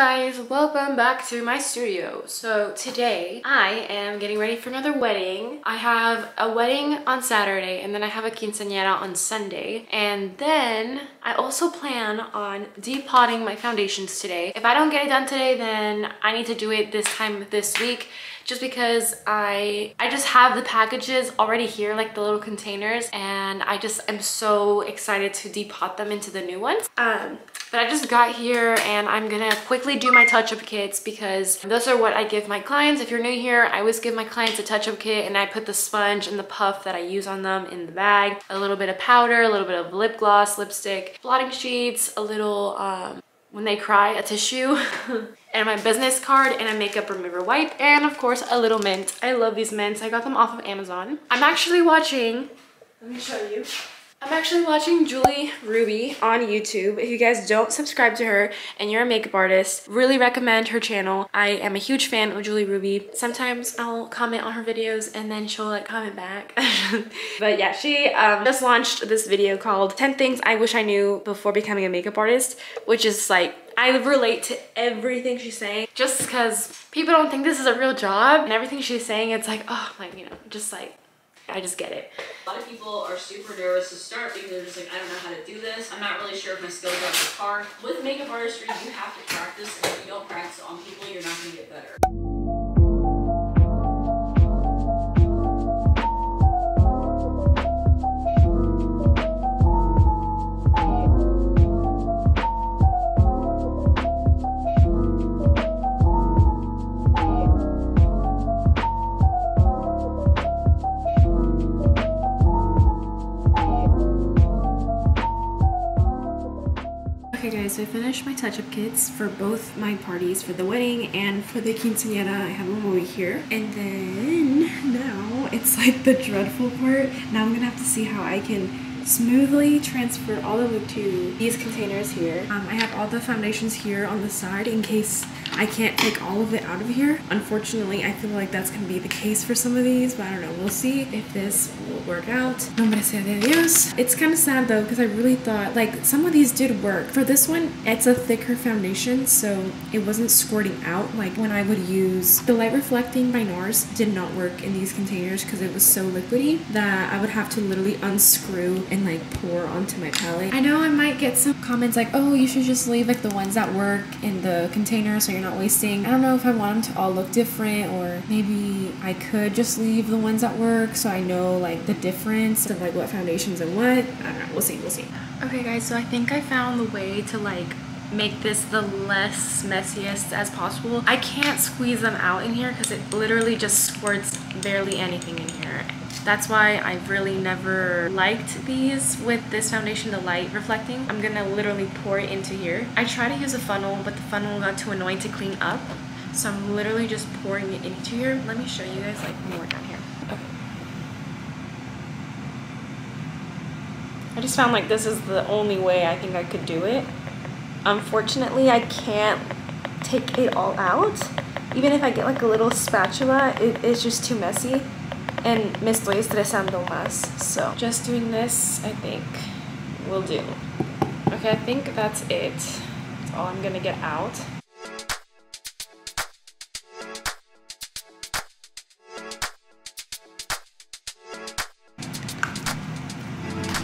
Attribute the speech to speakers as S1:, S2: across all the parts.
S1: guys, welcome back to my studio. So today I am getting ready for another wedding. I have a wedding on Saturday and then I have a quinceañera on Sunday. And then I also plan on depotting my foundations today. If I don't get it done today, then I need to do it this time this week just because I I just have the packages already here like the little containers and I just am so excited to depot them into the new ones um but I just got here and I'm gonna quickly do my touch-up kits because those are what I give my clients. If you're new here, I always give my clients a touch-up kit and I put the sponge and the puff that I use on them in the bag, a little bit of powder, a little bit of lip gloss, lipstick, blotting sheets, a little um, when they cry, a tissue, and my business card and a makeup remover wipe, and of course a little mint. I love these mints. I got them off of Amazon. I'm actually watching, let me show you. I'm actually watching Julie Ruby on YouTube. If you guys don't subscribe to her and you're a makeup artist, really recommend her channel. I am a huge fan of Julie Ruby. Sometimes I'll comment on her videos and then she'll like comment back. but yeah, she um, just launched this video called 10 Things I Wish I Knew Before Becoming a Makeup Artist, which is like I relate to everything she's saying just because people don't think this is a real job and everything she's saying it's like oh like you know just like I just get it.
S2: A lot of people are super nervous to start because they're just like, I don't know how to do this. I'm not really sure if my skills are up to par. With makeup artistry, you have to practice, if you don't practice on people, you're not gonna get better.
S1: My touch-up kits for both my parties, for the wedding and for the quinceañera. I have them over here. And then now it's like the dreadful part. Now I'm gonna have to see how I can smoothly transfer all of it to these containers here. Um, I have all the foundations here on the side in case I can't take all of it out of here. Unfortunately, I feel like that's gonna be the case for some of these, but I don't know. We'll see if this will work out. Nombre sea de Dios. It's kind of sad though, because I really thought, like, some of these did work. For this one, it's a thicker foundation, so it wasn't squirting out like when I would use the light reflecting by NARS did not work in these containers because it was so liquidy that I would have to literally unscrew and like pour onto my palette. I know I might get some comments like, oh, you should just leave like the ones that work in the container so you're not wasting. I don't know if I want them to all look different or maybe I could just leave the ones that work so I know like the difference of like what foundations and what. I don't know. We'll see. We'll see. Okay, guys. So I think I found the way to like make this the less messiest as possible. I can't squeeze them out in here because it literally just squirts barely anything in here. That's why I've really never liked these with this foundation, the light reflecting. I'm gonna literally pour it into here. I try to use a funnel, but the funnel got too annoying to clean up. So I'm literally just pouring it into here. Let me show you guys like more down here. Okay. I just found like this is the only way I think I could do it. Unfortunately, I can't take it all out. Even if I get like a little spatula, it is just too messy and me estoy estresando más. So just doing this, I think, will do. Okay, I think that's it. That's all I'm gonna get out.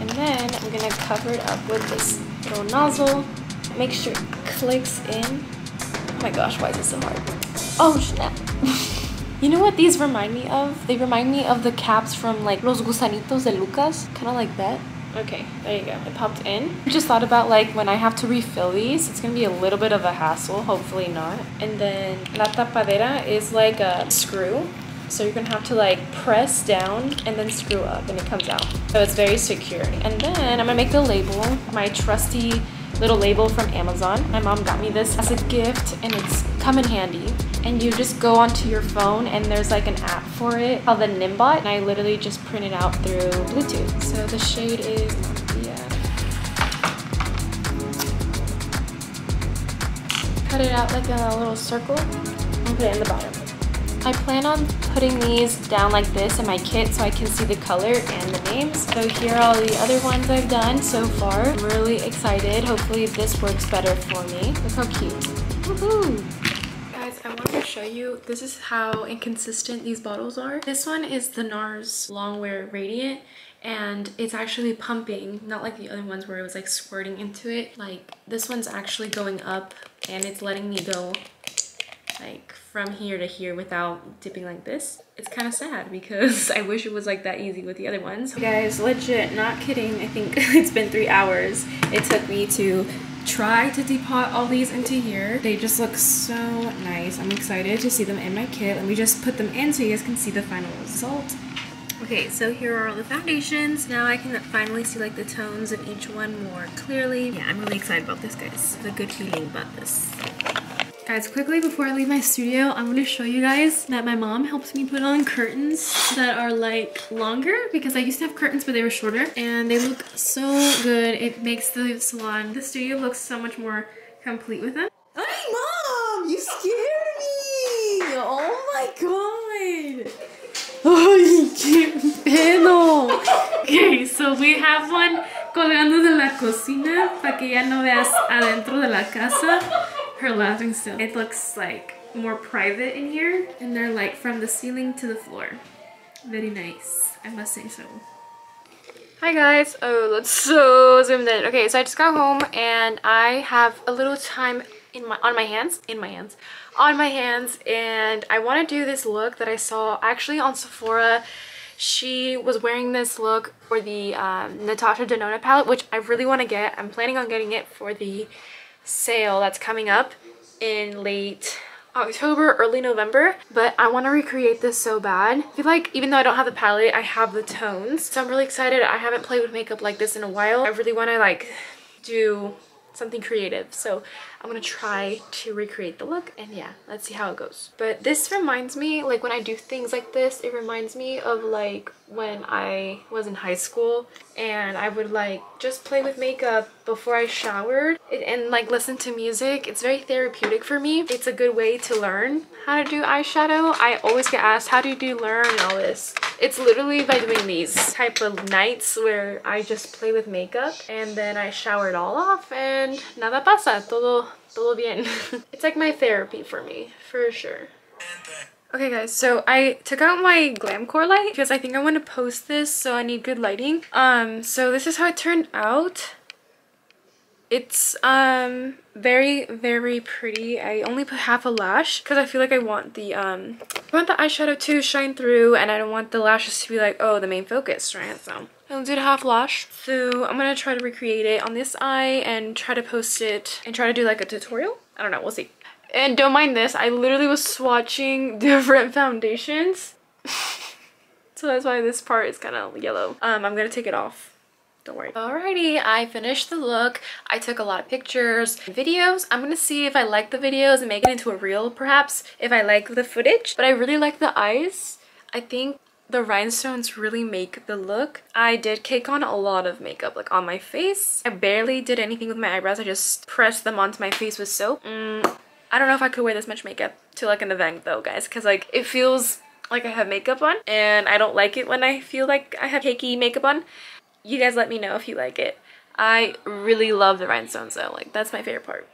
S1: And then I'm gonna cover it up with this little nozzle. Make sure it clicks in. Oh my gosh, why is it so hard? Oh snap. You know what these remind me of? They remind me of the caps from like Los Gusanitos de Lucas. Kind of like that. Okay, there you go. It popped in. I just thought about like when I have to refill these, it's gonna be a little bit of a hassle, hopefully not. And then la tapadera is like a screw. So you're gonna have to like press down and then screw up and it comes out. So it's very secure. And then I'm gonna make the label, my trusty little label from Amazon. My mom got me this as a gift and it's come in handy and you just go onto your phone and there's like an app for it called the Niimbot and I literally just print it out through Bluetooth. So the shade is yeah. Cut it out like a little circle and put it in the bottom. I plan on putting these down like this in my kit so I can see the color and the names. So here are all the other ones I've done so far. I'm really excited. Hopefully this works better for me. Look how cute. To show you, this is how inconsistent these bottles are. This one is the NARS Longwear Radiant and it's actually pumping, not like the other ones where it was like squirting into it. Like this one's actually going up and it's letting me go like from here to here without dipping like this. It's kind of sad because I wish it was like that easy with the other ones. guys, legit, not kidding. I think it's been three hours. It took me to try to depot all these into here. They just look so nice. I'm excited to see them in my kit. Let me just put them in so you guys can see the final result. Okay, so here are all the foundations. Now I can finally see like the tones of each one more clearly. Yeah, I'm really excited about this, guys. I have a good feeling about this. Guys, quickly before I leave my studio, I'm going to show you guys that my mom helps me put on curtains that are like longer because I used to have curtains but they were shorter and they look so good. It makes the salon, the studio looks so much more complete with them.
S3: Hey mom, you scared me! Oh my god!
S1: Ay, qué pedo. Okay, so we have one colgando de la cocina para que ya no veas adentro de la casa her laughing still. It looks like more private in here and they're like from the ceiling to the floor. Very nice, I must say so. Hi guys, oh that's so zoomed in. Okay, so I just got home and I have a little time in my on my hands, in my hands, on my hands and I want to do this look that I saw actually on Sephora she was wearing this look for the um, Natasha Denona palette, which I really want to get. I'm planning on getting it for the sale that's coming up in late October, early November, but I want to recreate this so bad. I feel like even though I don't have the palette, I have the tones. So I'm really excited. I haven't played with makeup like this in a while. I really want to like do something creative. So I'm gonna try to recreate the look and yeah, let's see how it goes. But this reminds me, like when I do things like this, it reminds me of like when I was in high school and I would like just play with makeup before I showered and like listen to music. It's very therapeutic for me. It's a good way to learn how to do eyeshadow. I always get asked, how do you learn all this? It's literally by doing these type of nights where I just play with makeup and then I shower it all off and nada pasa, todo todo bien. it's like my therapy for me, for sure. Okay guys, so I took out my Glamcor light because I think I want to post this so I need good lighting. Um, so this is how it turned out. It's um very very pretty. I only put half a lash because I feel like I want the um I want the eyeshadow to shine through and I don't want the lashes to be like oh the main focus, right? So I did half lash. So I'm gonna try to recreate it on this eye and try to post it and try to do like a tutorial. I don't know, we'll see. And don't mind this, I literally was swatching different foundations. so that's why this part is kind of yellow. Um, I'm gonna take it off. Don't worry. Alrighty, I finished the look. I took a lot of pictures, videos. I'm gonna see if I like the videos and make it into a reel perhaps, if I like the footage. But I really like the eyes. I think the rhinestones really make the look. I did cake on a lot of makeup like on my face. I barely did anything with my eyebrows. I just pressed them onto my face with soap. Mm, I don't know if I could wear this much makeup to like an event though guys because like it feels like I have makeup on and I don't like it when I feel like I have cakey makeup on. You guys let me know if you like it. I really love the rhinestones though. Like that's my favorite part.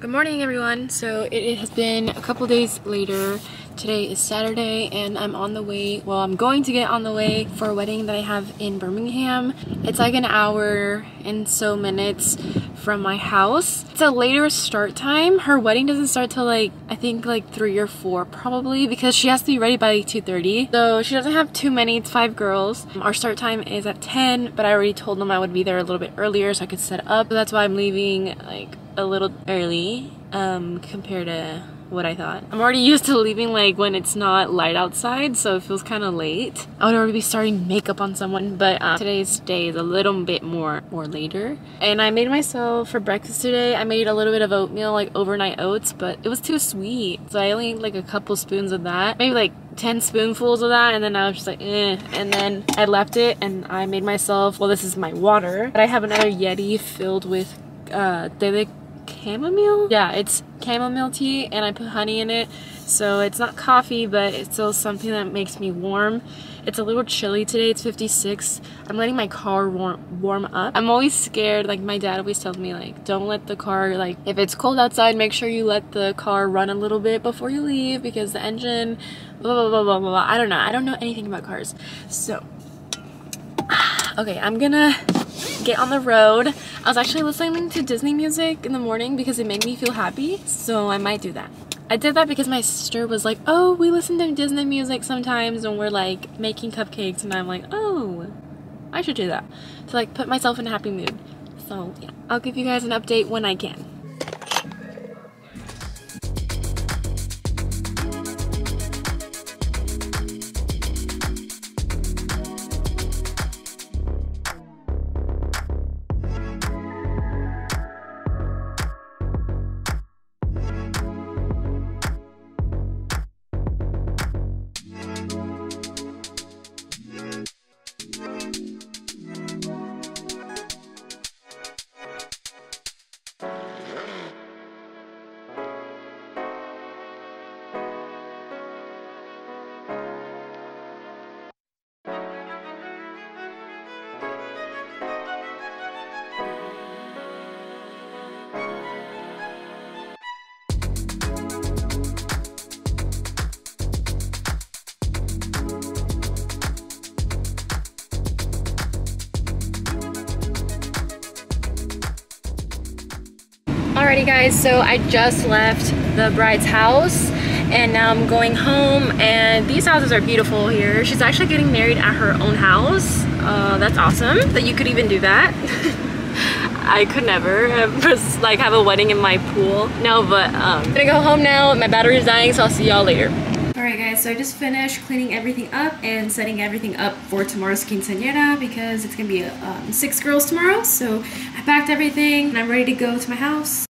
S1: Good morning everyone. So it has been a couple days later. Today is Saturday and I'm on the way, well I'm going to get on the way for a wedding that I have in Birmingham. It's like an hour and so minutes from my house. It's a later start time. Her wedding doesn't start till like, I think like 3 or 4 probably because she has to be ready by 2.30. So she doesn't have too many, it's 5 girls. Our start time is at 10 but I already told them I would be there a little bit earlier so I could set up. So that's why I'm leaving like a little early um, compared to what I thought. I'm already used to leaving like when it's not light outside so it feels kind of late. I would already be starting makeup on someone but um, today's day is a little bit more more later. And I made myself for breakfast today I made a little bit of oatmeal like overnight oats but it was too sweet so I only ate like a couple spoons of that maybe like 10 spoonfuls of that and then I was just like eh and then I left it and I made myself well this is my water but I have another Yeti filled with uh, chamomile? Yeah, it's chamomile tea and I put honey in it. So it's not coffee, but it's still something that makes me warm. It's a little chilly today. It's 56. I'm letting my car warm, warm up. I'm always scared. Like my dad always tells me like, don't let the car, like if it's cold outside, make sure you let the car run a little bit before you leave because the engine, blah, blah, blah, blah, blah, blah. I don't know. I don't know anything about cars. So, okay, I'm gonna get on the road. I was actually listening to Disney music in the morning because it made me feel happy. So I might do that. I did that because my sister was like, oh, we listen to Disney music sometimes when we're like making cupcakes. And I'm like, oh, I should do that. To like put myself in a happy mood. So yeah, I'll give you guys an update when I can. Alrighty guys, so I just left the bride's house and now I'm going home and these houses are beautiful here. She's actually getting married at her own house. Uh, that's awesome that you could even do that. I could never just like have a wedding in my pool. No, but um, I'm gonna go home now. My battery's dying, so I'll see y'all later. Alright guys, so I just finished cleaning everything up and setting everything up for tomorrow's quinceañera because it's gonna be um, six girls tomorrow. So I packed everything and I'm ready to go to my house.